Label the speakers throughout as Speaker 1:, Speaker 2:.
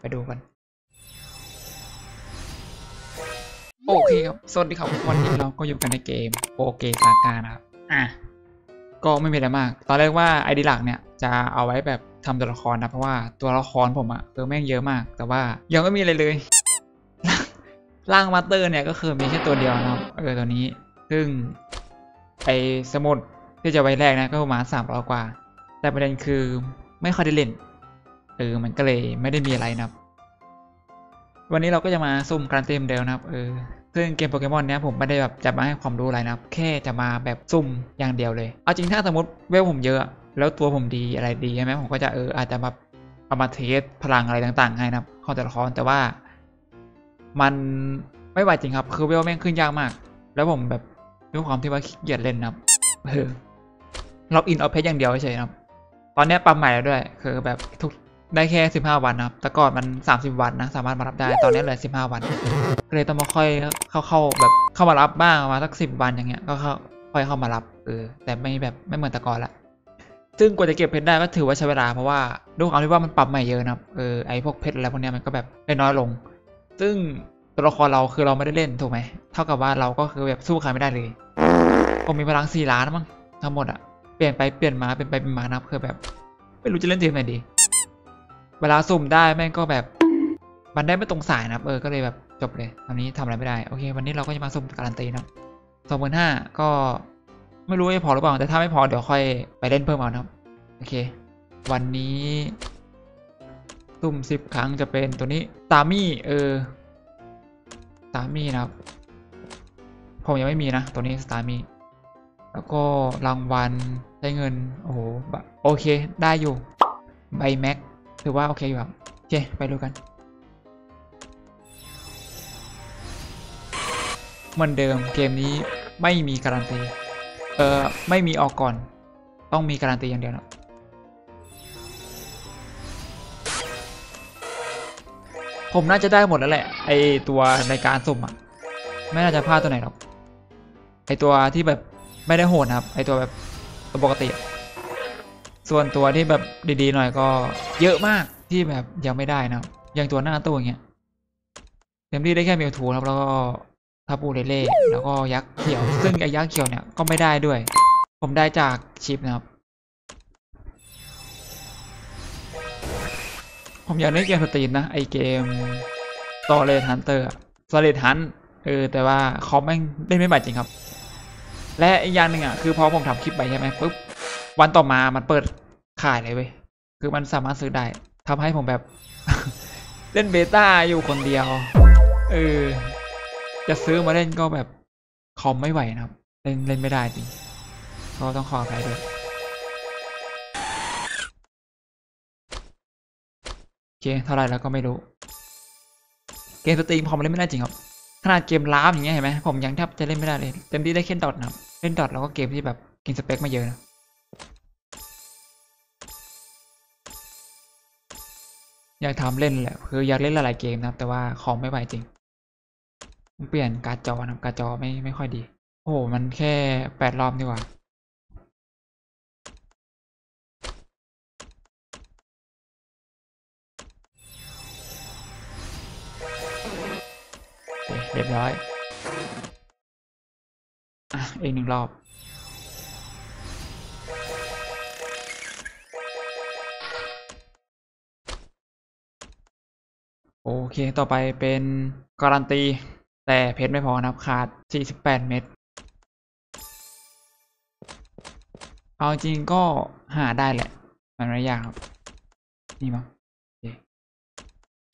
Speaker 1: ไปดูกัน โอเคครับ สวัสดีครับ วันนี้เราก็อยู่กันในเกม Poke Saga นะครับ อะ ก็ไม่มีอะไรมาก ตอนแรกว่าไอดีหลักเนี่ย จะเอาไว้แบบทำตัวละครนะ เพราะว่าตัวละครผมอะคือแม่งเยอะมาก แต่ว่ายังไม่มีอะไรเลย ร่าง master เนี่ยก็คือมีแค่ตัวเดียวนะครับ เออตัวนี้ ซึ่งไอสมุดที่จะไว้แรกนะก็ประมาณสามร้อยกว่า แต่ประเด็นคือไม่ค่อยได้เล่น เออมันก็เลยไม่ได้มีอะไรนะครับ วันนี้เราก็จะมาซุ่มการเต็มเดลนะครับเออซึ่งเกมโปเกมอนเนี้ยผมไม่ได้แบบจะมาให้ความรู้อะไรนะครับ แค่จะมาแบบซุ่มอย่างเดียวเลย เอาจริงถ้าสมมติเวลผมเยอะ แล้วตัวผมดีอะไรดีใช่ไหมผมก็จะเอออาจจะมาเอามาเทสพลังอะไรต่างๆให้นะครับของแต่ละครแต่ว่า มันไม่ไหวจริงครับ คือเวลแม่งขึ้นยากมาก แล้วผมแบบด้วยความที่ว่าขี้เกียจเล่นนะครับเออล็อกอินเอาเพชอย่างเดียวเฉยนะครับ ตอนนี้ปรับใหม่แล้วด้วย คือแบบทุก ได้แค่ 15 วันนะครับ แต่ก่อนมัน 30 วันนะ สามารถมารับได้ ตอนนี้เหลือ 15 วันก็เลยต้องมาค่อยเข้าเข้าแบบเข้ามารับบ้างมาสักสิบวันอย่างเงี้ย ก็เข้าค่อยเข้ามารับเออ แต่ไม่แบบไม่เหมือนแต่ก่อนละ ซึ่งกว่าจะเก็บเพชรได้ก็ถือว่าใช้เวลาเพราะว่าด้วยความที่ว่ามันปรับใหม่เยอะนะครับ เออ ไอพวกเพชรอะไรพวกเนี้ยมันก็แบบได้น้อยลง ซึ่งตัวละครเราคือเราไม่ได้เล่นถูกไหม เท่ากับว่าเราก็คือแบบสู้ใครไม่ได้เลยผมมีพลังสี่ล้านมั้งทั้งหมดอะเปลี่ยนไปเปลี่ยนมาเป็นไปเป็นมานับคือแบบ ไม่รู้จะเล่นทีมไหนดี เวลาสุ่มได้แม่งก็แบบ มันได้ไม่ตรงสายนะครับ เออ ก็เลยแบบจบเลยตอนนี้ทำอะไรไม่ได้ โอเค วันนี้เราก็จะมาสุ่มการันตีนะสองหมื่นห้าก็ไม่รู้จะพอหรือเปล่า แต่ถ้าไม่พอเดี๋ยวค่อยไปเล่นเพิ่มเอานะครับ โอเค วันนี้สุ่มสิบครั้งจะเป็นตัวนี้ตามี่เออตามี่นะครับ ผมยังไม่มีนะ ตัวนี้สตามีแล้วก็รางวัลได้เงิน โอ้โห โอเค ได้อยู่ ใบแม็ก ถือว่าโอเคอยู่ครับโอเคไปดูกันเหมือนเดิมเกมนี้ไม่มีการันตี เอ่อ ไม่มีออกก่อน ต้องมีการันตีอย่างเดียวนะผมน่าจะได้หมดแล้วแหละ ไอตัวในการสุ่มอะ ไม่น่าจะพลาดตัวไหนหรอก ไอตัวที่แบบไม่ได้โหดนะครับ ไอตัวแบบตัวปกติ ส่วนตัวที่แบบดีๆหน่อยก็เยอะมากที่แบบยังไม่ได้นะครับอย่างตัวหน้าตู้อย่างเงี้ยเต็มที่ได้แค่มิวทูครับแล้วก็ทับปูเรเล่แล้วก็ยักษ์เขียว ซึ่งไอ้ยักษ์เขียวเนี่ยก็ไม่ได้ด้วย ผมได้จากชิปนะครับ ผมอยากเล่นเกม Steam นะไอเกมโซเลนฮันเตอร์โซเลนฮันเออแต่ว่าคอมแม่งเล่นไม่ไหวจริงครับ และอีกอย่างหนึ่งอะคือพอผมทำคลิปไปใช่ไหมปุ๊บ วันต่อมามันเปิดขายเลยเว้ยคือมันสามารถซื้อได้ทำให้ผมแบบ เล่น beta อยู่คนเดียว เออ จะซื้อมาเล่นก็แบบคอมไม่ไหวนะครับ เล่นเล่นไม่ได้จริงก็ต้องขออภัยด้วยโอเคเท่าไหร่แล้วก็ไม่รู้ เกม Steam คอมเล่นไม่ได้จริงครับขนาดเกมล้าอย่างเงี้ยเห็นไหมผมยังแทบจะเล่นไม่ได้เลย เต็มที่ได้แค่ดอทนะเล่นดอทแล้วก็เกมที่แบบกินสเปคไม่เยอะนะ อยากทำเล่นแหละคืออยากเล่นหลายๆเกมนะครับ แต่ว่าคอมไม่ไหวจริงเปลี่ยนการ์ดจอนะการ์ดจอไม่ไม่ค่อยดี โอ้โหมันแค่แปดรอบดีกว่าเคเรียบร้อย อะอีกหนึ่งรอบ เค ต่อไปเป็นการันตี แต่เพชรไม่พอนะครับขาด 48 เม็ดเอาจริงก็หาได้แหละ มันไม่ยากครับ นี่มั้ง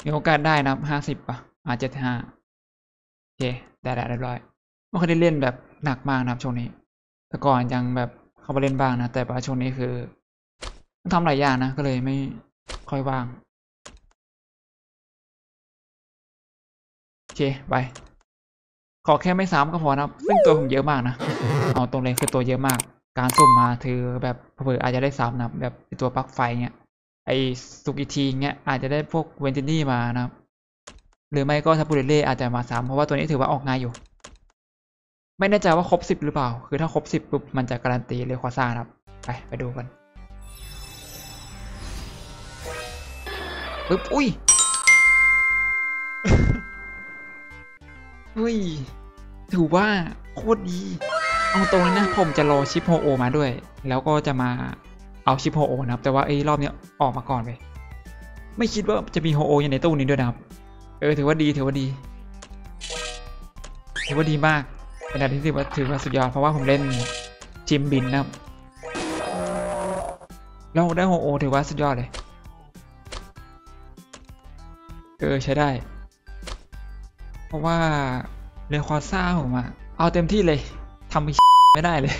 Speaker 1: มีโอกาสได้นะครับ50ป่ะอ่า75โอเค ได้แล้เรียบร้อยไม่เคยได้เล่นแบบหนักมากนะครับช่วงนี้ แต่ก่อนยังแบบเข้าไปเล่นบ้างนะ แต่ว่าช่วงนี้คือทำหลายอย่างนะ ก็เลยไม่ค่อยว่าง เคไปขอแค่ไม่ซ้ำก็พอนะซึ่งตัวผมเยอะมากนะเอาตรงเลยคือตัวเยอะมาก การสุ่มมาถือแบบเผื่ออาจจะได้ซ้ำนะแบบตัวปลั๊กไฟเงี้ยไอสุกิทีเงี้ยอาจจะได้พวกเวนจินี่มานะหรือไม่ก็ทับบูเรเล่อาจจะมาซ้ำเพราะว่าตัวนี้ถือว่าออกง่ายอยู่ ไม่แน่ใจว่าครบสิบหรือเปล่า คือถ้าครบสิบปุ๊บมันจะการันตีเลยควาซ่าครับไปไปดูกันปึ๊บอุ้ย เฮ้ย ถือว่าโคตรดี เอาตรงนี้นะผมจะรอชิปโฮโอมาด้วย แล้วก็จะมาเอาชิปโฮโอนะครับ แต่ว่าไอ้รอบเนี้ยออกมาก่อนไป ไม่คิดว่าจะมีโฮโออยู่ในตู้นี้ด้วยนะครับ เออถือว่าดีถือว่าดี ถือว่าดีมากเป็นอะไรที่ถือว่าถือว่าสุดยอดเพราะว่าผมเล่นจิมบินนะครับแล้วได้โฮโอถือว่าสุดยอดเลย เออใช้ได้ เพราะว่าเรควาซ่าผมอะเอาเต็มที่เลยทำไม่ได้เลย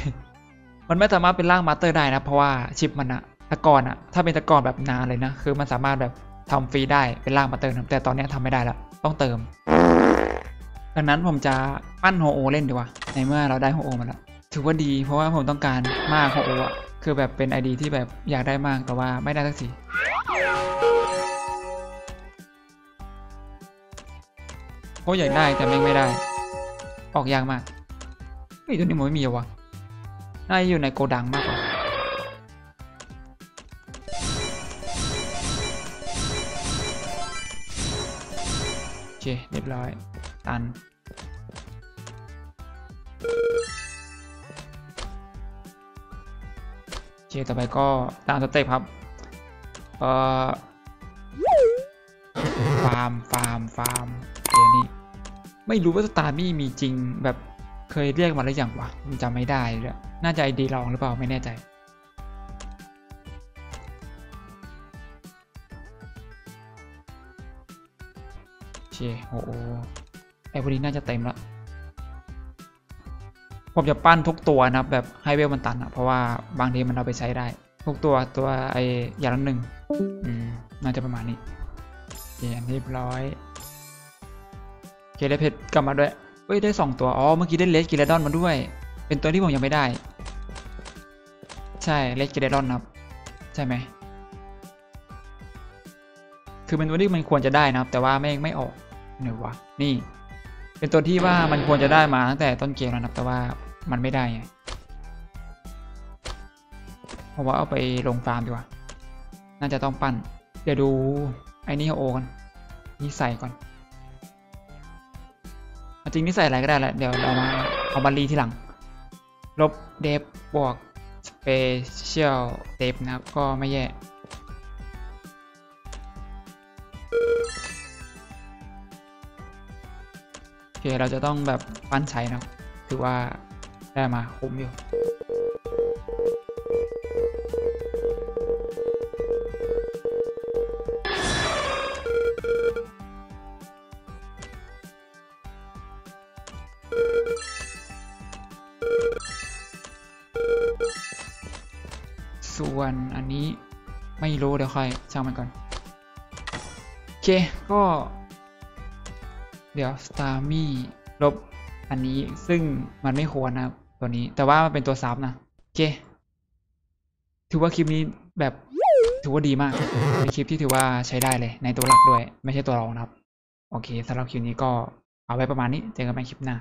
Speaker 1: มันไม่สามารถเป็นร่างมาสเตอร์ได้นะ เพราะว่าชิปมันอะตะกอนอะถ้าเป็นตะกอนแบบนานเลยนะ คือมันสามารถแบบทำฟรีได้เป็นร่างมาสเตอร์นะแต่ตอนนี้ทำไม่ได้แล้วต้องเติม ดังนั้นผมจะปั้นโฮโอเล่นดีกว่า ในเมื่อเราได้โฮโอมาแล้วถือว่าดีเพราะว่าผมต้องการมากโฮโออะคือแบบเป็นไอดีที่แบบอยากได้มากแต่ว่าไม่ได้สักที ก็อยากได้แต่แม่งไม่ได้ ออกยากมากเฮ้ยตัวนี้มันไม่มีวะน่าจะอยู่ในโกดังมากกว่าโอเคเรียบร้อย ตันโอเคต่อไปก็ตามสเต็ปครับ เอ่อฟาร์ม ฟาร์ม ฟาร์มเดี๋ยวนี้ ไม่รู้ว่าสตาร์มี่มีจริงแบบเคยเรียกมาหรือยังวะผมจำไม่ได้เลยน่าจะไอดีลองหรือเปล่าไม่แน่ใจโอเคโอ้โหไอพวกนี้น่าจะเต็มแล้วผมจะปั้นทุกตัวนะแบบให้เวลมันตันอะเพราะว่าบางทีมันเอาไปใช้ได้ ทุกตัวตัวไออย่างละหนึ่งน่าจะประมาณนี้โอเคเรียบร้อย เคได้เพชรกลับมาด้วยเอ้ยได้สองตัว อ๋อ เมื่อกี้ได้เลสกิเลดอนมาด้วย เป็นตัวที่ผมยังไม่ได้ ใช่เลสกิเลดอนครับ ใช่ไหม คือเป็นตัวที่มันควรจะได้นะครับ แต่ว่าไม่ไม่ออกไหนวะ นี่ เป็นตัวที่ว่ามันควรจะได้มาตั้งแต่ต้นเกมแล้วนะครับ แต่ว่ามันไม่ได้ไงผมว่าเอาไปลงฟาร์มดีกว่า น่าจะต้องปั้น เดี๋ยวดูไอ้นี่โอกันนี่ใส่ก่อน จริงนี่ใส่อะไรก็ได้แหละ เดี๋ยวเรามาเอาบัลลีที่หลัง ลบเดฟบวกสเปเชียลเดฟนะครับ ก็ไม่แย่ โอเค เราจะต้องแบบปั้นใช้นะ ถือว่าได้มาคุ้มอยู่ ส่วนอันนี้ไม่รู้เดี๋ยวค่อยช่างมันก่อนโอเคก็ เดี๋ยว s t a r m y ลบอันนี้ซึ่งมันไม่ควรนะตัวนี้ แต่ว่ามันเป็นตัวซับนะโอเค ถือว่าคลิปนี้แบบถือว่าดีมาก เป็นคลิปที่ถือว่าใช้ได้เลย ในตัวหลักด้วย ไม่ใช่ตัวรองนะครับ โอเคสำหรับคลิปนี้ก็เอาไว้ประมาณนี้ เจอกันใหม่คลิปหน้า